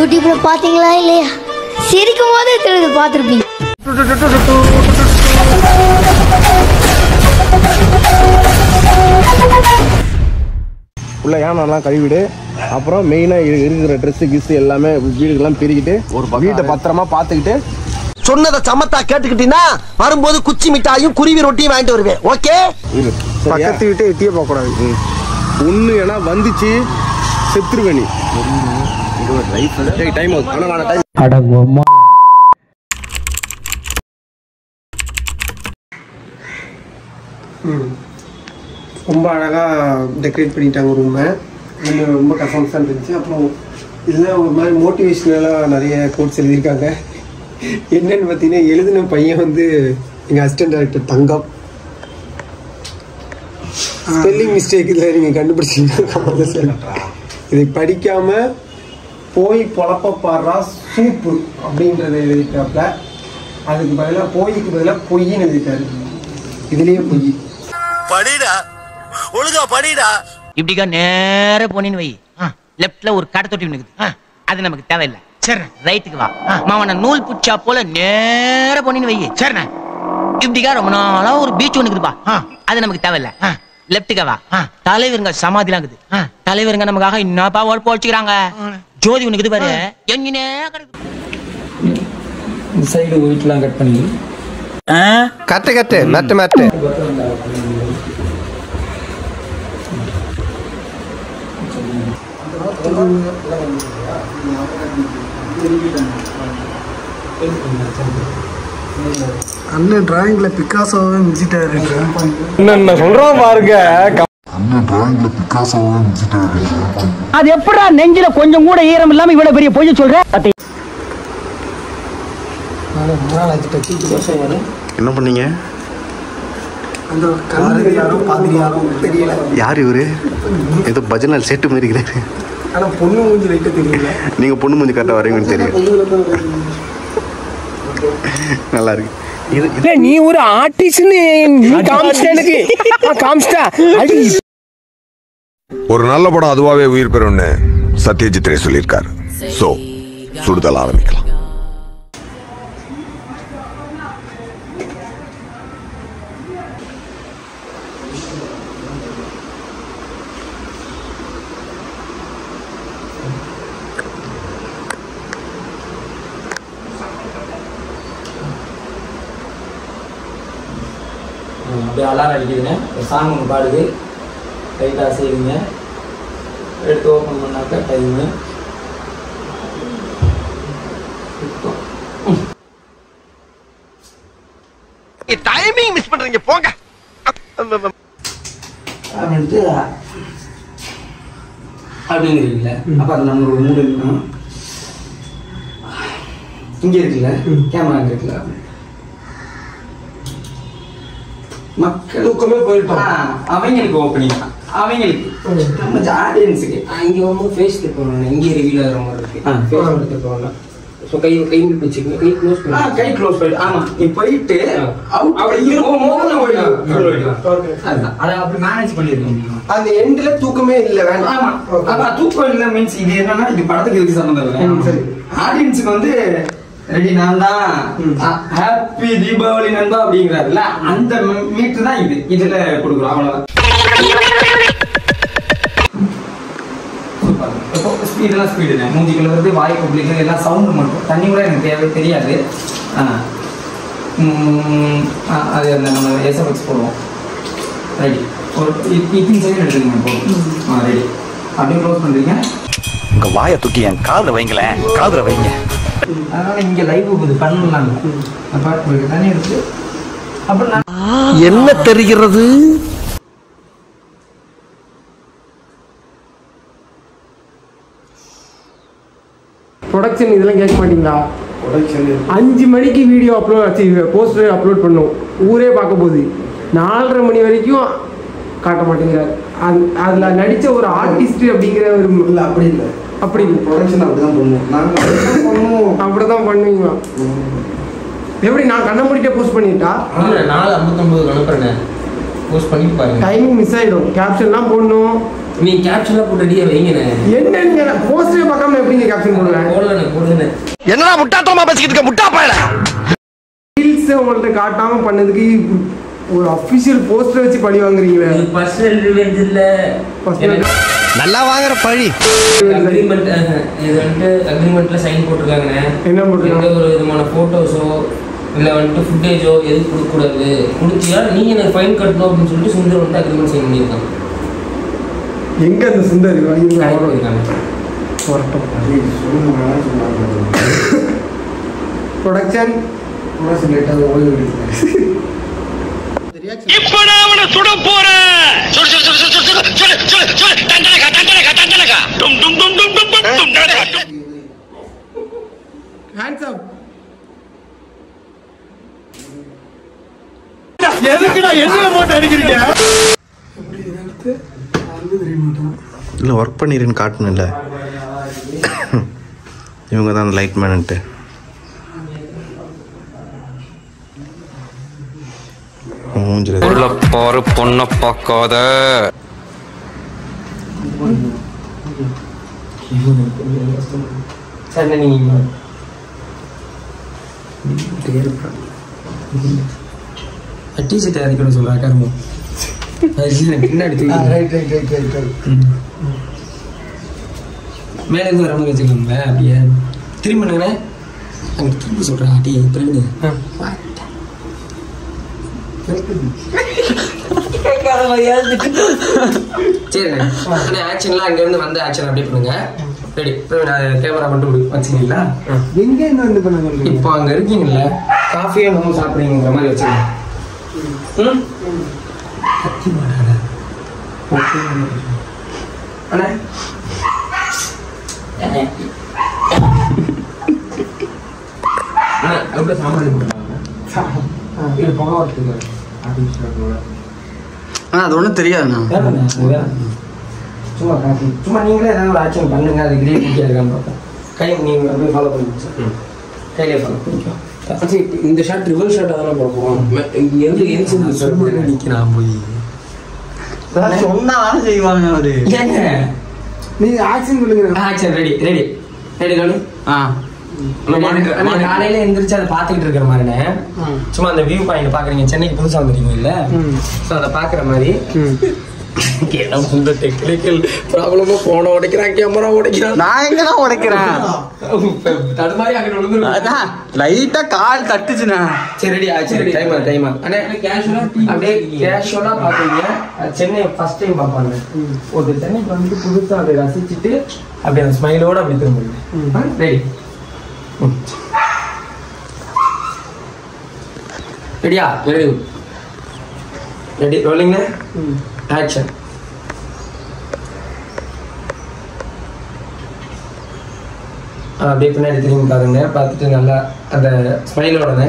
யூடியூப்ல பாத்தீங்களா இல்லையா? சிரிக்கும் போதே தெரியுது பார்த்துருப்பீங்க. உள்ள யானெல்லாம் கழுவிடு. அப்புறம் மெயினாக இருக்கிற ட்ரெஸ்ஸு கிஸ்ஸு எல்லாமே வீடுக்கெல்லாம் பிரிக்கிட்டு ஒரு வீட்டை பத்திரமா பார்த்துக்கிட்டு சொன்னதை சமத்தா கேட்டுக்கிட்டீங்கன்னா வரும்போது குச்சி மிட்டாயும் குருவி ரொட்டியும் வாங்கிட்டு வருவேன். ஓகே? பக்கத்து வீட்டை எட்டியே போகக்கூடாது. ஒண்ணு ஏன்னா வந்துச்சு செத்துருவேணி டைம் ஆகுது ஆனால் டைம் ரொம்ப அழகாக டெக்கரேட் பண்ணிட்டாங்க ரூமை இன்னும் ரொம்ப கசம்ஸாக இருந்துச்சு. அப்புறம் இதில் ஒரு மாதிரி மோட்டிவேஷ்னலாக நிறைய கோட்ஸ் எழுதியிருக்காங்க. என்னன்னு பார்த்தீங்கன்னா எழுதின பையன் வந்து எங்கள் assistant director Thangam. Spelling mistake இதில் நீங்கள் கண்டுபிடிச்சிங்கன்னா இதை படிக்காமல் போய் பொழப்ப பாடுறா சூப்பு அப்படின்றத எழுதிட்டாப்ல. அதுக்கு பதிலாக போய்க்கு பதிலாக பொய்ன்னு எழுதிட்டாரு. இதுலேயே பொய். படிடா. ஒழுங்கா படிடா. இப்படிக்கா நேர போனேன்னு வை. லெஃப்ட்ல ஒரு கடை தொட்டி நிக்குது அது நமக்கு தேவையில்லை. சரி. ரைட்டுக்கு வா. மாவன நூல் புச்சா போல நேர போனேன்னு வை. சரிண்ணா. இப்படிக்கா ரொம்ப நாளா ஒரு பீச் ஒண்ணு இருக்குதுப்பா. அது நமக்கு தேவையில்லை. லெப்டுக்கா வா. தலைவருங்க சமாதிலாம் இருக்குது. தலைவருங்க நமக்காக என்னப்பா உழைப்பு உழைச்சிக்கிறாங்க ஜோதி இருக்குது பாரு. எங்கனே இந்த சைடு ஒயிட்லாம் கட் பண்ணி. கட்டு கட்டு. மெட்டு மெட்டு அண்ணன் டிராயிங்ல பிக்காசோவே மிஞ்சிட்டாரு என்ன சொல்றோம் பாருங்க. அது எப்படா நெஞ்சில கொஞ்சம் கூட ஈரம் இல்லாம இவ்வளவு பெரிய பொய்ய சொல்ற? என்ன பண்ணீங்க? யாரோ இவரு? ஏதோ பஜனால் செட்டு மாதிரி இருக்கிறாரு. ஆனா பொண்ணு மூஞ்சி லைட்டு தெரியல. நீங்க பொண்ணு மூஞ்சி கரெக்டாக வரீங்கன்னு தெரியும் நல்லா இருக்கு. இது நீ ஒரு ஆர்டிஸ்ட்னு நீ காமிச்சிட்ட எனக்கு. காமிச்சிட்டா. ஒரு நல்ல படம் அதுவாவே உயிர் பெறும்னு சத்யஜித் ரே சொல்லியிருக்காரு. சோ சுடுதல் ஆரம்பிக்கலாம். அப்படியே அலாரம் அடிக்குதுன்னு ஒரு சாங் ஒன்று பாடுது. லைட்டாக செய்யுங்க எடுத்து ஓப்பன் பண்ணாக்க டைமு டைமிங் மிஸ் பண்றீங்க போங்க. அப்படின்ட்டு அப்படிங்கிறீங்கள? அப்போ அது நம்மளோட மூடு இருக்கணும். இங்கே இருக்குல்ல? கேமரா இங்கே இருக்குல்ல? மக்கள் தூக்கமே போயிட்டோம். அவங்களுக்கு ஓப்பனிங் அவங்களுக்கு. நம்ம ஆடியன்ஸுக்கு இங்கே வந்து ஃபேஸ் போகணும் இங்கே ரிவீல் ஆகிற மாதிரி இருக்கு ஃபேஸ் எடுத்து போகணும் ஸோ கை கை வச்சுக்கோங்க கை க்ளோஸ் பண்ணி கை க்ளோஸ் பண்ணிட்டு ஆமாம் நீ போயிட்டு அப்படி இருக்கும் அதை அப்படி மேனேஜ் பண்ணிருக்கோம் அந்த எண்ட்ல தூக்கமே இல்ல வேண்டாம். ஆமா. அதான் தூக்கம் இல்ல மீன்ஸ் இது என்னன்னா இது படத்துக்கு இதுக்கு சம்மந்தம் இல்லை. சரி. ஆடியன்ஸுக்கு வந்து ரெடி நான் தான். ஹாப்பி தீபாவளி நண்பா அப்படிங்கிறாருல அந்த மீட்டர் தான் இது. இதுல கொடுக்குறோம் அவ்வளவுதான். ஸ்பீடெல்லாம் ஸ்பீடு மூஞ்சிக்குள்ள வருது வாய் பப்ளிக்ல எல்லாம் சவுண்டு மட்டும். தண்ணி கூட எனக்கு தேவை தெரியாது. அது அந்த நம்ம எஸ்எஃப்எக்ஸ் போடுவோம். ரெடி ஒரு இத்தின் சைடு எடுத்துங்க போதும் ஆ ரெடி அப்படியே க்ளோஸ் பண்ணுறீங்க உங்க வாயை தூக்கி என் காதுல வைங்களேன் காதுல வைங்க. அதனால இங்க லைவ் இது பண்ணலாம். போயிட்டு தண்ணி எடுத்து அப்புறம் நான் என்ன தெரிகிறது? ப்ரொடக்ஷன் இதெல்லாம் கேட்க மாட்டீங்களா? அஞ்சு மணிக்கு வீடியோ அப்லோட் போஸ்டர் அப்லோட் பண்ணும். ஊரே பார்க்க போகுது நாலரை மணி வரைக்கும் காட்ட மாட்டேங்கிறார். அது- அதுல நடிச்ச ஒரு ஆர்டிஸ்ட் அப்படிங்கிற ஒரு இல்ல அப்படி இல்லை. அப்படி ப்ரொடக்ஷன் அப்படிதான் பண்ணுவோம். நாங்கள் பண்ணுவோம். அப்படிதான் பண்ணுவீங்களா எப்படி நான் கண்ண மூடிட்டே போஸ்ட் பண்ணிட்டா? நாலு ஐம்பத்தொம்பது அனுப்புறேன் போஸ்ட் பண்ணி பாருங்க. டைமிங் மிஸ் ஆயிடும். கேப்ஷன்லாம் போடணும். நீ கேப்ஷன்லாம் போட்டு ரெடியா வைங்கண்ணே. என்னன்னு போஸ்டரே பார்க்காம எப்படிங்க கேப்ஷன் போடுவேன்? போடலண்ணே போடுங்கண்ணே. என்னடா முட்டாத்தனமா பேசிக்கிட்டு இருக்க முட்டா பயல? ரீல்ஸ் உங்கள்ட்ட காட்டாம பண்ணதுக்கு ஒரு அபிஷியல் போஸ்டர் வச்சு பழி வாங்குறீங்களே. இது பர்சனல் ரிவெஞ்ச் இல்ல. Personal- நல்லா வாங்குற பழி. அக்ரிமெண்ட் இது வந்துட்டு அக்ரிமெண்ட்ல சைன் போட்டிருக்காங்கண்ணே. என்ன போட்டிருக்காங்க? எந்த ஒரு விதமான போட்டோஸோ இல்ல வந்துட்டு ஃபுட்டேஜோ எதுவும் கொடுக்கக்கூடாது. கொடுத்தியா? நீ எனக்கு ஃபைன் கட்டணும் அப்படின்னு சொல்லிட்டு சுந்தர் வந்துட்டு அக்ரிமெண்ட் சைன் பண்ணியிருக்காங்க எங்க அந்த சுந்தர்? கடைக்கு வாங்கி போயிருக்காங்க ப்ரொடக்ஷன் ஹேண்ட்ஸ் அப் இல்லை ஒர்க் பண்ணிருன்னு காட்டணும்ல. இவங்க தான் லைட் மேனுன்ட்டு உள்ள பாரு பொண்ண பார்க்காத. டிஷர்ட் இறக்கணும் சொல்கிறேன் கருமம் பின்னாடி மேலே இருந்து வர மாதிரி வச்சுக்கோங்க அப்படியே திரும்ப நானே அங்கே திரும்ப சொல்கிறேன் ஆட்டி பிரவீன் சரிண்ணே. அண்ணே ஆக்ஷன்லாம் அங்கேருந்து வந்த ஆக்ஷன் அப்படியே பண்ணுங்க. ரெடி. கேமரா மட்டும் வச்சுங்களா எங்க இருந்து வந்து பண்ண இப்போ அங்கே இருக்கீங்கல்ல காஃபியே நம்ம சாப்பிட்றீங்கிற மாதிரி வச்சுக்கோங்க. ம்? அண்ணே. அண்ணே. அப்படியே சாம்பார் இது புகை வரத்துக்கு ஆ அது ஒன்றும் தெரியாதுண்ணா. சும்மா சும்மா நீங்களே ஏதாவது ஒரு ஆக்ஷன் பண்ணுங்க அது கிரேட் இருக்கான்னு பார்ப்போம் கை நீங்கள் அப்படியே ஃபாலோ பண்ணுங்க சார் கையிலே ஃபாலோ பண்ணிக்கோ இந்த ஷாட் ரிவல் ஷாட் அதெல்லாம் போட போகிறோம் இங்கே இருந்து எரிச்சு சொல்லி நிற்கிறான் போய். சொன்னா செய்வாங்க அவரு. ஏங்க நீங்க ஆக்ஷன் பண்ணுங்க ஆக்ஷன் ரெடி ரெடி ரெடி கணு ஆ. காலையில எந்திரிச்சு அதை பாத்துக்கிட்டு இருக்கிற மாதிரினே சும்மா அந்த வியூ பாயிண்ட் பாக்குறீங்க. சென்னைக்கு புதுசா வந்துருக்கீங்க இல்ல சோ அதை பாக்குற மாதிரி. டெக்னிக்கல் ப்ராப்ளமா போன உடைக்கிறான் கேமரா உடைக்கிறான். நான் எங்கடா உடைக்கிறேன்? தடுமாறி அங்க விழுந்துரும் அதான் லைட்டா கால் தட்டுச்சுண்ணா. சரி ரெடி ஆச்சு ரெடி டைம் டைம் அண்ணே அப்படியே கேஷுவலா அது சென்னை ஃபர்ஸ்ட் டைம் பார்ப்பாங்க. ஒரு சென்னைக்கு வந்துட்டு புதுசா அதை ரசிச்சுட்டு அப்படியே அந்த ஸ்மைலோட அப்படி திரும்புங்க ரெடி ரெடியா? ரெடி ரெடி ரோலிங் ஆக்ஷன் அப்படியே பின்னாடி திரும்பி பாருங்க பார்த்துட்டு நல்லா அந்த ஸ்மைலோடனே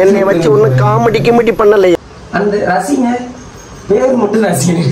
என்னை வச்சு ஒன்னும் காமெடி கிமெடி பண்ணலையா அந்த ரசிங்க பேர் மட்டும் ரசிகன்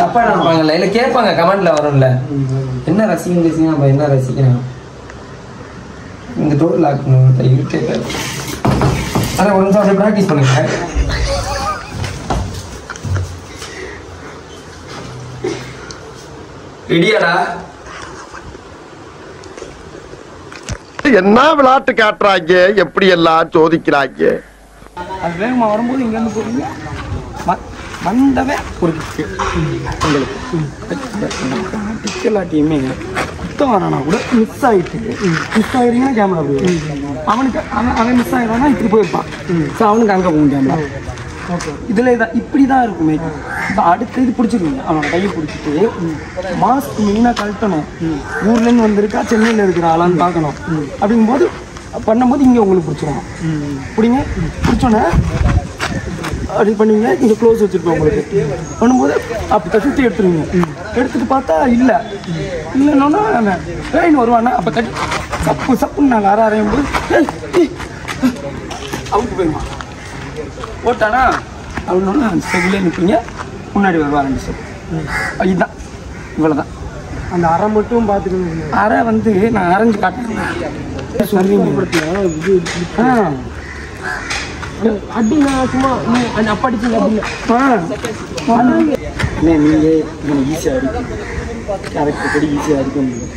தப்பா நினைப்பாங்கல்ல இல்ல கேட்பாங்க கமெண்ட்ல வரும்ல. என்ன ரசிகன் ரசிகன்? நம்ம என்ன ரசிக்கிறோம் இந்த டோர் லாக் இரிட்டேட் அதான் ஒரு நிமிஷம் ப்ராக்டிஸ் பண்ணுங்க. ரெடியாடா என்ன விளையாட்டு காட்டுறாங்க? எப்படி எல்லாம் சோதிக்கிறாங்க? அது வேகமா வரும்போது இங்க இருந்து போறீங்க? வ- வந்தவே ஒரு கிக்கு உங்களுக்கு. டிக்கலாட்டியுமே குத்தம் வரானா கூட மிஸ் ஆகிட்டு மிஸ் ஆகிறீங்கன்னா கேமரா போயிடும் அவனுக்கு அவன் அவன் மிஸ் ஆயிடுவானா இப்படி போயிருப்பான். ஸோ அவனுக்கு அங்கே போகும் கேமரா இதில் இதான் இப்படி தான் இருக்குமே. இப்போ அடுத்து இது பிடிச்சிருக்கீங்க. அவன் கையை பிடிச்சிட்டு மாஸ்க் மெயினாக கழட்டணும். ஊர்லேருந்து வந்திருக்கா சென்னையில் இருக்கிற ஆளான்னு பார்க்கணும். அப்படிங்கும்போது பண்ணும்போது இங்கே உங்களுக்கு பிடிச்சிரும். பிடிங்க? பிடிச்சோன்னே அப்படி பண்ணீங்க இங்கே க்ளோஸ் வச்சுருப்போம் உங்களுக்கு. பண்ணும்போது அப்போ சுற்றி எடுத்துருவீங்க. எடுத்துட்டு பார்த்தா இல்லை. இல்லைன்னா ட்ரெயின் வருவானா? அப்போ தட்டி சப்பு சப்புன்னு நாங்கள் அற அறையும் போது அவுட்டு போயிடுவான் ஓட்டானா அப்படின்னா அந்த ஸ்டெப்லேயே நிற்பீங்க முன்னாடி வருவா ரெண்டு ஸ்டெப் இதுதான். இவ்வளோ தான் அந்த அரை மட்டும் பார்த்துட்டு அரை வந்து நான் அரைஞ்சு காட்டுறேன். சொல்றீங்க ஆ சும்மா நீ அந்த அப்பா அடிச்சீங்க அப்படி ஆ அண்ணே நீங்கள் ஈஸியாக அடிக்கும் கரெக்ட் படி ஈஸியாக அடிக்க முடியும்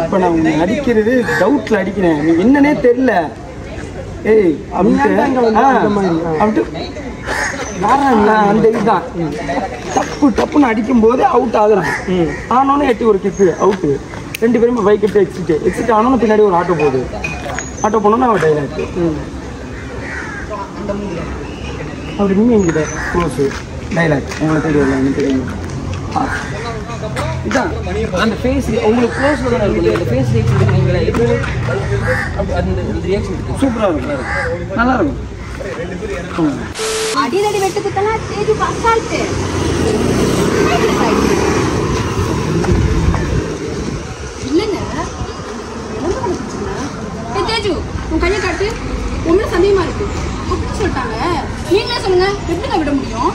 இப்போ நான் உன்னை அடிக்கிறது டவுட்டில் அடிக்கிறேன் நீ என்னன்னே தெரில ஏய் அப்படின்ட்டு ஆ, அப்படின்ட்டு அந்த இதுதான் தப்பு டப்புன்னு அடிக்கும்போது அவுட் ஆகுறான் ஆனோன்னு எட்டி ஒரு கிக்கு அவுட்டு ரெண்டு பேருமே பைக் எட்டு எக்ஸிட்டு எக்ஸிட் ஆனோன்னு பின்னாடி ஒரு ஆட்டோ போகுது ஆட்டோ போனோன்னு அவன் டைலாக் அப்படி நீ என்கிட்ட க்ளோஸு டைலாக் உங்களுக்கு தெரியல எனக்கு தெரியும். இதான். அந்த ஃபேஸ் உங்களுக்கு க்ளோஸ்ல தானே இருக்கும். அந்த ஃபேஸ் ரியாக்ஷன் எடுக்கிறீங்களா அந்த அந்த ரியாக்ஷன் சூப்பராக இருக்கும். நல்லா இருக்கும். அடிதடி வெட்டுக்குத்தெல்லாம் தேஜு அசால்ட்டு இல்லைங்க தேஜு உன் கையை காட்டு. உண்மையில சந்தேகமா இருக்கு. அப்படின்னு சொல்லிட்டாங்க. நீங்களே சொல்லுங்க எப்படிங்க விட முடியும்?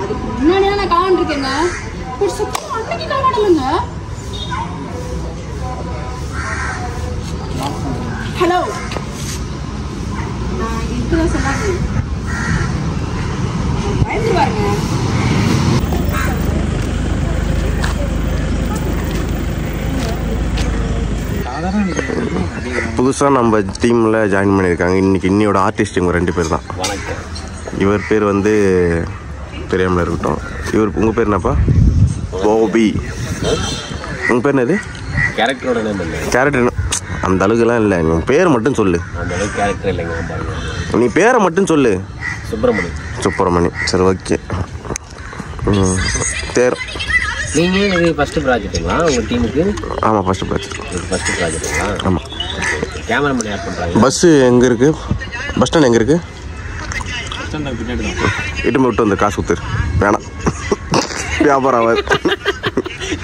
அதுக்கு முன்னாடி நான் காவன் இருக்கேங்க ஒரு சத்தம் அன்னைக்கு காலாடலுங்க ஹலோ நான் இருக்குதான் சொல்லாது பயந்துருவாருங்க புதுசாக நம்ம டீமில் ஜாயின் பண்ணியிருக்காங்க. இன்னைக்கு இன்னியோட ஆர்டிஸ்ட் இவங்க ரெண்டு பேர் தான். இவர் பேர் வந்து தெரியாமல் இருக்கட்டும். இவர் உங்கள் பேர் என்னப்பா? போபி. உங்கள் பேர் என்னது? கேரக்டரோட கேரக்டர் அந்த அளவுக்குலாம் இல்லை. நீ பேர் மட்டும் சொல்லு. நீ பேரை மட்டும் சொல்லு. சுப்பிரமணி. சுப்பிரமணி. சரி ஓகே தேர் நீங்க இது ஃபர்ஸ்ட் ப்ராஜெக்ட்டுங்களா உங்க டீமுக்கு ஆமாம் ஃபஸ்ட்டு ப்ராஜெக்ட் இது ஃபர்ஸ்ட் ப்ராஜெக்ட்டுங்களா ஆமாம் கேமராமேன் யார் பண்றாங்க பஸ்ஸு எங்கே இருக்குது பஸ் ஸ்டாண்ட் எங்கே இருக்குது இட்டு விட்டு வந்து காசு கொடுத்துரு வேணாம். வியாபாரம் ஆகாது.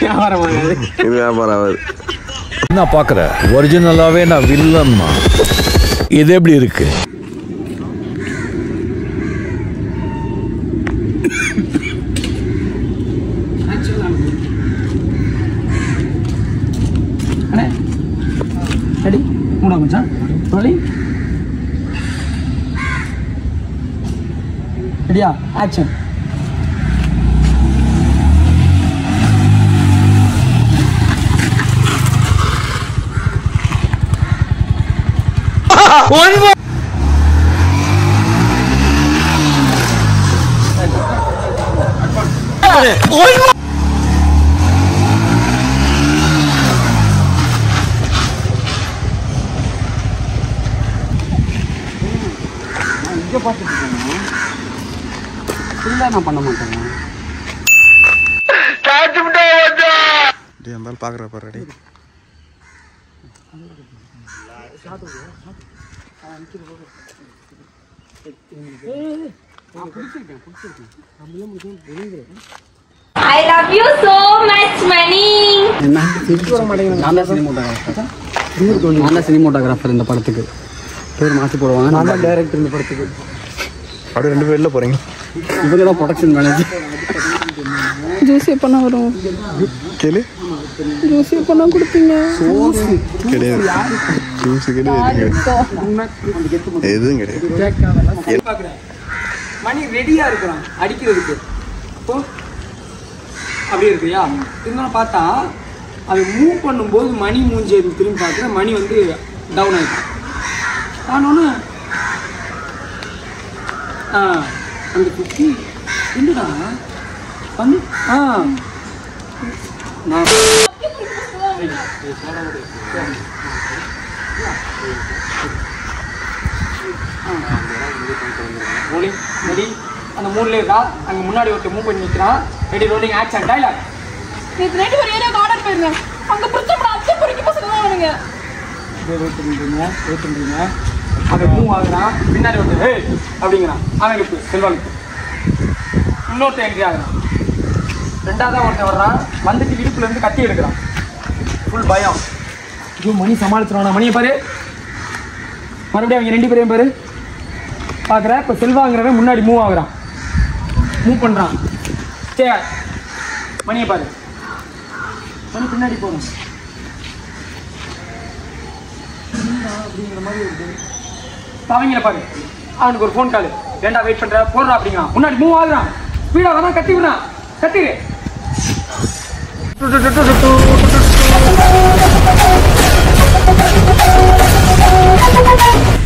வியாபாரம் ஆகாது. இது வியாபாரம் ஆகாது. என்ன பார்க்குற ஒரிஜினலாகவே நான் வில்லன்மா இது எப்படி இருக்கு? ரெடி மூணா மச்சான் ரோலி ரெடியா ஆக்ஷன் வீடியோ பார்த்துட்டு இருக்கேன் ஃபுல்லாக நான் பண்ண மாட்டேங்க டேய் இருந்தாலும் பார்க்குற பாரு டேய் I love you so much, Mani. நான் தான் சினிமோட்டோகிராஃபர் நான் தான் சினிமோட்டோகிராஃபர் இந்த படத்துக்கு. பேர் மாற்றி போடுவாங்க. நான் தான் டேரக்டர் இந்த படத்துக்கு. அப்படியே ரெண்டு பேர்ல போகிறீங்க இவங்க தான் ப்ரொடக்ஷன் மேனேஜர் ஜூஸ் எப்போ வரும். கேளு. ஜூஸ் எப்போ கொடுப்பீங்க. கிடையாது. ஜூஸ் கிடையாது எதுவும் கிடையாது. மணி ரெடியா இருக்கிறான். அடிக்கிறதுக்கு. அப்போ அப்படியே இருக்குயா? இருந்தாலும் பார்த்தா அது மூவ் பண்ணும்போது மணி மூஞ்சி திரும்பி பார்க்குறேன். மணி வந்து டவுன் ஆயிடுச்சு ஆனோன்னு ஆ அந்த குக்கி என்னடா? வந்து ஆ. நான் ரோலிங் ரெடி அந்த மூணுல இருக்கா? அங்க முன்னாடி ஒருத்தர் மூவ் பண்ணி நிற்கிறான் ரெடி ரோலிங் ஆக்ஷன் டைலாக் நேற்று நைட்டு ஒரு ஏரியா கார்டன் போயிருந்தேன். அங்க பிரச்சனை அத்தை பொறுக்கி பசங்க தான் அவனுங்க வெயிட் பண்ணுறீங்க வெயிட் பண்ணுறீங்க அதை மூவ் ஆகுறான் பின்னாடி வந்து ஹே அப்படிங்கிறான். அவன் இப்போ செல்வாளுக்கு இன்னொருத்தர் என்ட்ரி ஆகுறான். ரெண்டாவதாக ஒருத்தன் வர்றான். வந்துட்டு இடுப்புல இருந்து கத்தி எடுக்கிறான். ஃபுல் பயம். ஐயோ மணி சமாளிச்சிருவானா? மணியை பாரு. மறுபடியும் அவங்க ரெண்டு பேரையும் பாரு. பார்க்குற இப்போ செல்வாங்கிறவன் முன்னாடி மூவ் ஆகுறான். மூவ் பண்ணுறான் சே மணியை பாரு. மணி பின்னாடி போகணும் அப்படிங்கிற மாதிரி இருக்குது தவங்கின பாரு. அவனுக்கு ஒரு ஃபோன் கால் ஏண்டா வெயிட் பண்ணுற போடுறா அப்படிங்க முன்னாடி மூவ் ஆகுறான். ஸ்பீடாக வேணா கத்திவிடா கத்திடு Thank